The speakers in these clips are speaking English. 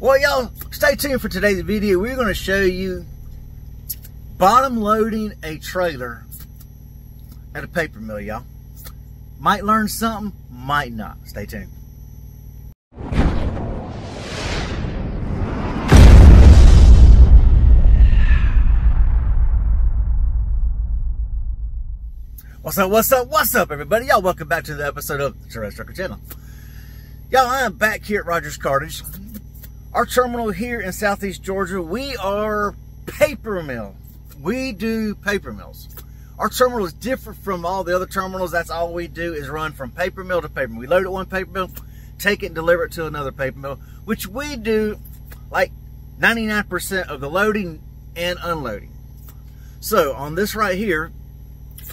Well, y'all, stay tuned for today's video. We're going to show you bottom loading a trailer at a paper mill, y'all. Might learn something, might not. Stay tuned. What's up, what's up, what's up, everybody? Y'all, welcome back to the episode of the Tourette's Trucker Channel. Y'all, I am back here at Rogers Cartage. Our terminal here in Southeast Georgia, we are paper mill. We do paper mills. Our terminal is different from all the other terminals. That's all we do is run from paper mill to paper mill. We load at one paper mill, take it and deliver it to another paper mill, which we do like 99% of the loading and unloading. So on this right here,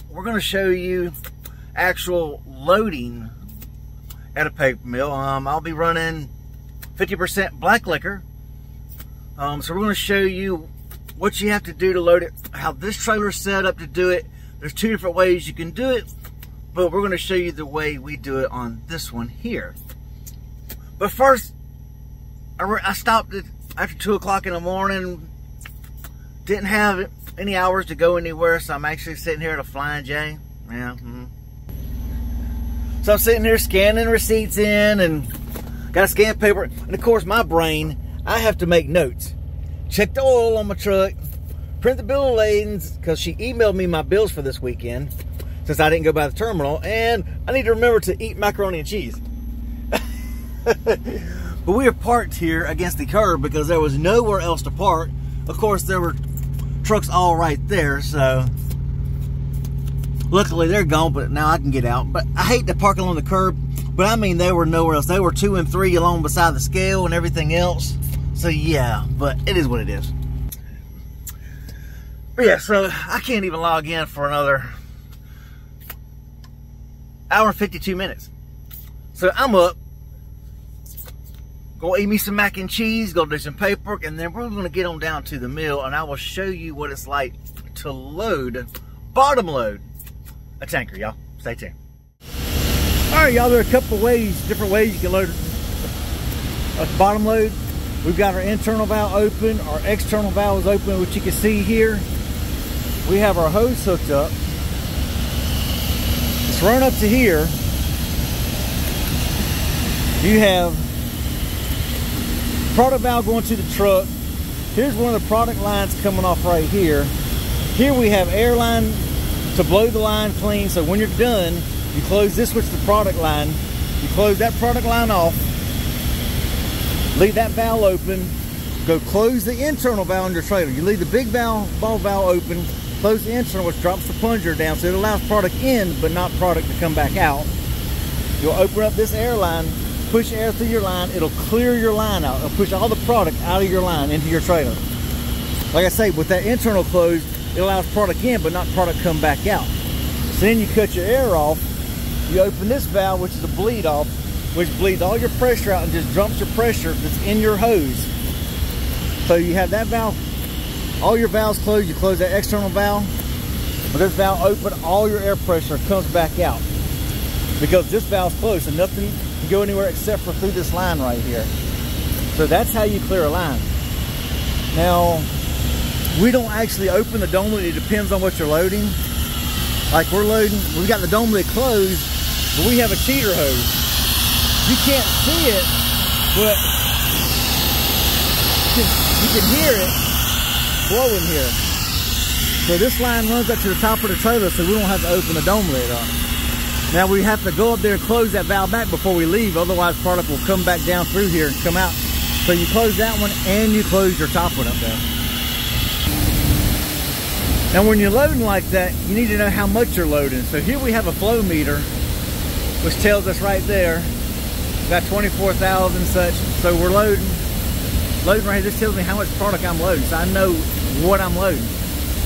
we're going to show you actual loading at a paper mill. Um, I'll be running 50% black liquor. Um, so we're going to show you what you have to do to load it, how this trailer is set up to do it. There's two different ways you can do it, but we're going to show you the way we do it on this one here. But first, I, I stopped it after 2 o'clock in the morning. Didn't have any hours to go anywhere, so I'm actually sitting here at a Flying J. Yeah. Mm -hmm. So I'm sitting here scanning receipts in and got to scan paper. And of course, my brain, I have to make notes. Check the oil on my truck, print the bill of ladings, because she emailed me my bills for this weekend since I didn't go by the terminal. And I need to remember to eat macaroni and cheese. but we are parked here against the curb because there was nowhere else to park. Of course, there were truck's all right there, so luckily they're gone, but now I can get out. But I hate to park along the curb, but I mean they were nowhere else. They were two and three along beside the scale and everything else. So yeah, but it is what it is. Yeah, so I can't even log in for another hour and 52 minutes. So I'm up, Go eat me some mac and cheese, go do some paperwork, and then we're gonna get on down to the mill and I will show you what it's like to load, bottom load, a tanker, y'all. Stay tuned. All right, y'all, there are a couple ways, different ways you can load a bottom load. We've got our internal valve open, our external valve is open, which you can see here. We have our hose hooked up. It's run up to here. You have product valve going to the truck. Here's one of the product lines coming off right here. Here we have air line to blow the line clean. So when you're done, you close this switch to the product line. You close that product line off. Leave that valve open. Go close the internal valve on your trailer. You leave the big valve, ball valve open. Close the internal, which drops the plunger down. So it allows product in, but not product to come back out. You'll open up this air line push air through your line, it'll clear your line out. It'll push all the product out of your line into your trailer. Like I say, with that internal closed, it allows product in, but not product come back out. So then you cut your air off, you open this valve, which is a bleed off, which bleeds all your pressure out and just dumps your pressure that's in your hose. So you have that valve, all your valves closed, you close that external valve. With this valve open, all your air pressure comes back out. Because this valve's closed, so nothing can go anywhere except for through this line right here. So that's how you clear a line. Now, we don't actually open the dome lid. It depends on what you're loading. Like we're loading, we got the dome lid closed, but we have a cheater hose. You can't see it, but you can, you can hear it blowing here. So this line runs up to the top of the trailer so we don't have to open the dome lid up. Now we have to go up there and close that valve back before we leave, otherwise product will come back down through here and come out. So you close that one and you close your top one up there. Now when you're loading like that, you need to know how much you're loading. So here we have a flow meter, which tells us right there, got 24,000 such. So we're loading, loading right here. This tells me how much product I'm loading. So I know what I'm loading.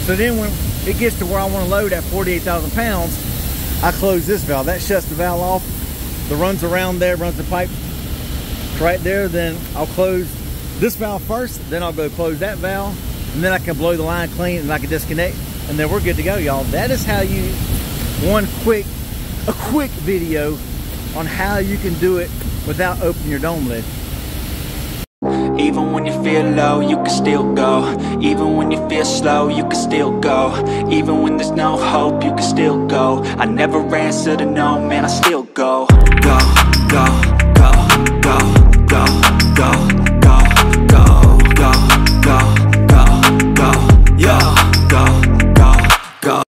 So then when it gets to where I want to load at 48,000 pounds, I close this valve. That shuts the valve off. The runs around there, runs the pipe right there. Then I'll close this valve first. Then I'll go close that valve. And then I can blow the line clean and I can disconnect. And then we're good to go, y'all. That is how you, one quick, a quick video on how you can do it without opening your dome lid. Even when you feel low, you can still go Even when you feel slow, you can still go Even when there's no hope, you can still go I never answer to no, man, I still go